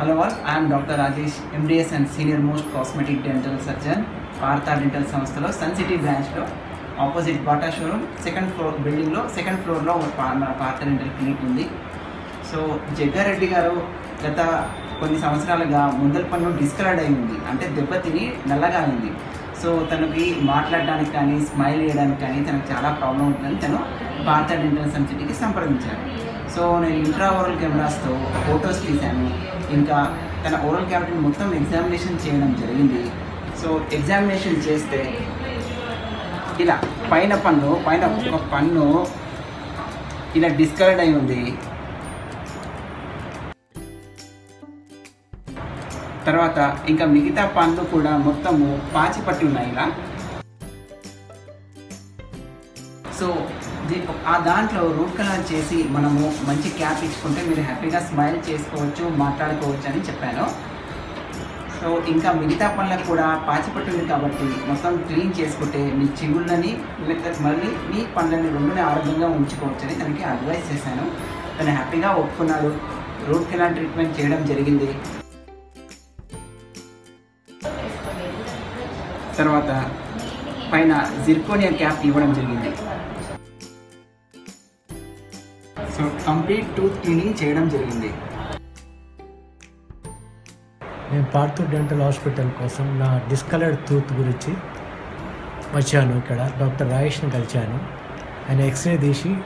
Hello all, I'm doctor Rajesh MDS and senior most cosmetic dental surgeon Surgeon, dental సంస్థలో sun city బ్రాంచ్లో opposite Bata showroom second floor బిల్డింగ్లో second ఫ్లోర్లో మన Partha dental clinic ఉంది. So Jaggareddy గారు గత కొన్ని సంవత్సరాలుగా ముందల పన్ను డిస్కలర్డ్ అయి ఉంది. అంటే దెబ్బతిని నల్లగా అయింది సో తనకి మాట్లాడడానికి కానీ స్మైల్ చేయడానికి కానీ తనకు చాలా ప్రాబ్లం ఉంటుందని తను భారత డెంటల్ సన్ సిటీకి సంప్రదించారు. సో నేను ఇంట్రా ఓరల్ కెమెరాస్తో ఫొటోస్ తీశాను. ఇంకా తన ఓరల్ క్యావిటీని మొత్తం ఎగ్జామినేషన్ చేయడం జరిగింది. సో ఎగ్జామినేషన్ చేస్తే ఇలా పైన పన్ను పైన ఒక పన్ను ఇలా డిస్కలర్డ్ అయి ఉంది. తర్వాత ఇంకా మిగతా పనులు కూడా మొత్తము పాచి పట్టి ఉన్నాయి ఇలా. సో ఆ దాంట్లో రూట్ కెనాల్ చేసి మనము మంచి క్యాప్ ఇచ్చుకుంటే మీరు హ్యాపీగా స్మైల్ చేసుకోవచ్చు మాట్లాడుకోవచ్చు అని చెప్పాను. సో ఇంకా మిగతా పనులకు కూడా పాచి ఉంది కాబట్టి మొత్తం క్లీన్ చేసుకుంటే మీ చిగుళ్ళని లేక మళ్ళీ మీ పనులని రెండుని ఆరోగ్యంగా ఉంచుకోవచ్చు అని తనకి అడ్వైస్ చేశాను. తను హ్యాపీగా ఒప్పుకున్నాడు. రూట్ కెనాల్ ట్రీట్మెంట్ చేయడం జరిగింది. తర్వాత పైన జిర్కోనియా క్యాప్ ఇవ్వడం జరిగింది. సో కంప్లీట్ టూత్ క్లీనింగ్ చేయడం జరిగింది. నేను పార్థు డెంటల్ హాస్పిటల్ కోసం నా డిస్కలర్డ్ టూత్ గురించి వచ్చాను ఇక్కడ. డాక్టర్ రాయేష్ని కలిశాను. ఆయన ఎక్స్రే తీసి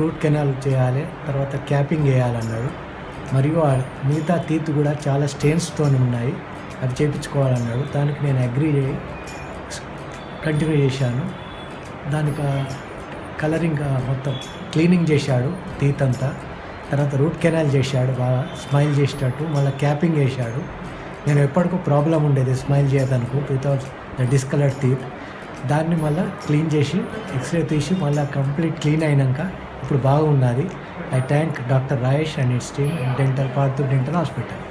రూట్ కెనాల్ చేయాలి తర్వాత క్యాపింగ్ వేయాలన్నాడు. మరియు ఆ మిగతా టీత్ కూడా చాలా స్టెయిన్స్తో ఉన్నాయి. అవి చేయించుకోవాలన్నాడు దానికి నేను అగ్రీ కంటిన్యూ చేశాను. దానికి కలరింగ్ మొత్తం క్లీనింగ్ చేశాడు టీత్ అంతా. తర్వాత రూట్ కెనాల్ చేశాడు బాగా స్మైల్ చేసేటట్టు మళ్ళీ క్యాపింగ్ చేశాడు. నేను ఎప్పటికో ప్రాబ్లం ఉండేది స్మైల్ చేయడానికి వితౌట్ ద డిస్కలర్ టీత్ దాన్ని మళ్ళీ క్లీన్ చేసి ఎక్స్రే తీసి మళ్ళీ కంప్లీట్ క్లీన్ అయినాక ఇప్పుడు బాగున్నది. I thank doctor Rayesh and its team dental Parthu dental hospital